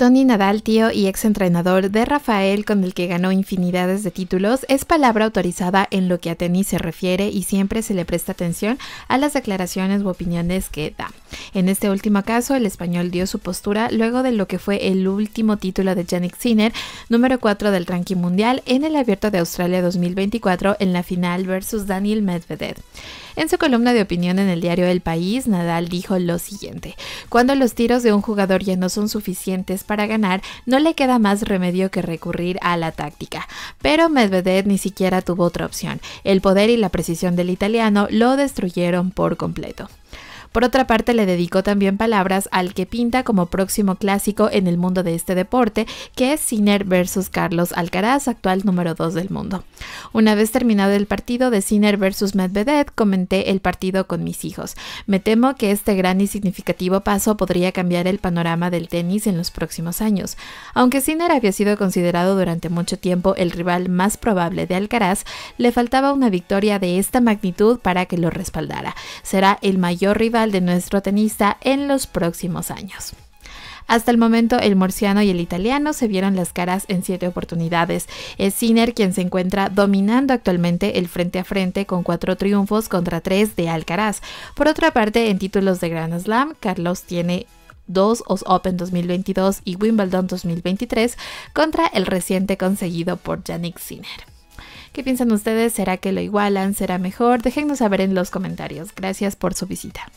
Tony Nadal, tío y ex entrenador de Rafael, con el que ganó infinidades de títulos, es palabra autorizada en lo que a tenis se refiere y siempre se le presta atención a las declaraciones u opiniones que da. En este último caso, el español dio su postura luego de lo que fue el último título de Yannick Sinner, número 4 del ranking mundial en el Abierto de Australia 2024 en la final versus Daniel Medvedev. En su columna de opinión en el diario El País, Nadal dijo lo siguiente, cuando los tiros de un jugador ya no son suficientes para ganar, no le queda más remedio que recurrir a la táctica. Pero Medvedev ni siquiera tuvo otra opción. El poder y la precisión del italiano lo destruyeron por completo. Por otra parte, le dedicó también palabras al que pinta como próximo clásico en el mundo de este deporte, que es Sinner versus Carlos Alcaraz, actual número 2 del mundo. Una vez terminado el partido de Sinner versus Medvedev, comenté el partido con mis hijos. Me temo que este gran y significativo paso podría cambiar el panorama del tenis en los próximos años. Aunque Sinner había sido considerado durante mucho tiempo el rival más probable de Alcaraz, le faltaba una victoria de esta magnitud para que lo respaldara. Será el mayor rival de nuestro tenista en los próximos años. Hasta el momento, el murciano y el italiano se vieron las caras en siete oportunidades. Es Sinner quien se encuentra dominando actualmente el frente a frente con cuatro triunfos contra tres de Alcaraz. Por otra parte, en títulos de Grand Slam, Carlos tiene dos Os Open 2022 y Wimbledon 2023 contra el reciente conseguido por Yannick Sinner. ¿Qué piensan ustedes? ¿Será que lo igualan? ¿Será mejor? Déjennos saber en los comentarios. Gracias por su visita.